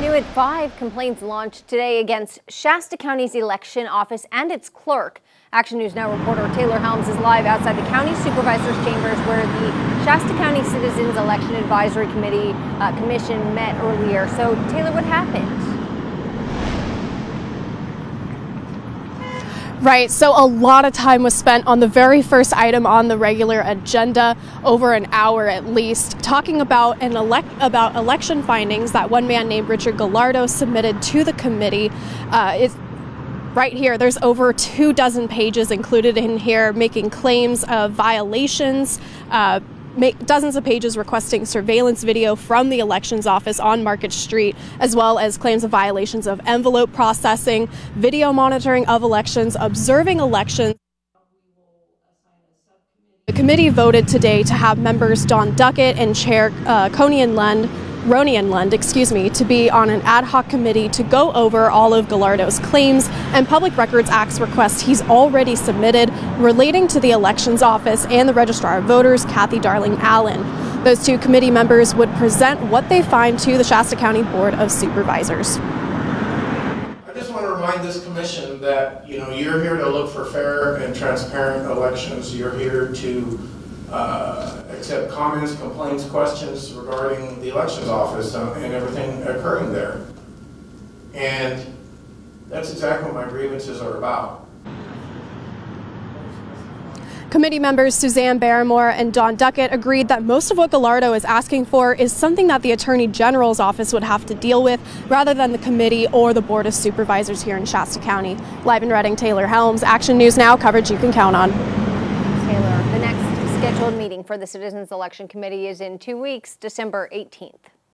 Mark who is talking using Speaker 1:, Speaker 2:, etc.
Speaker 1: New at 5, complaints launched today against Shasta County's election office and its clerk. Action News Now reporter Taylor Helms is live outside the county supervisor's chambers where the Shasta County Citizens Election Advisory Committee uh, Commission met earlier. So, Taylor, what happened?
Speaker 2: Right, so a lot of time was spent on the very first item on the regular agenda, over an hour at least, talking about an elect about election findings that one man named Richard Gallardo submitted to the committee. Uh, right here, there's over two dozen pages included in here, making claims of violations. Uh, dozens of pages requesting surveillance video from the elections office on Market Street, as well as claims of violations of envelope processing, video monitoring of elections, observing elections. The committee voted today to have members Don Duckett and Chair uh, Conian Lund Ronian Lund, excuse me, to be on an ad hoc committee to go over all of Gallardo's claims and Public Records Act's requests he's already submitted relating to the Elections Office and the Registrar of Voters, Cathy Darling Allen. Those two committee members would present what they find to the Shasta County Board of Supervisors.
Speaker 3: I just want to remind this commission that you know you're here to look for fair and transparent elections. You're here to uh, accept comments, complaints, questions regarding the elections office uh, and everything occurring there. And that's exactly what my grievances are about.
Speaker 2: Committee members Suzanne Barrymore and Don Duckett agreed that most of what Gallardo is asking for is something that the Attorney General's office would have to deal with rather than the committee or the Board of Supervisors here in Shasta County. Live in Redding, Taylor Helms, Action News Now, coverage you can count on.
Speaker 1: Scheduled meeting for the Citizens Election Committee is in two weeks, December 18th.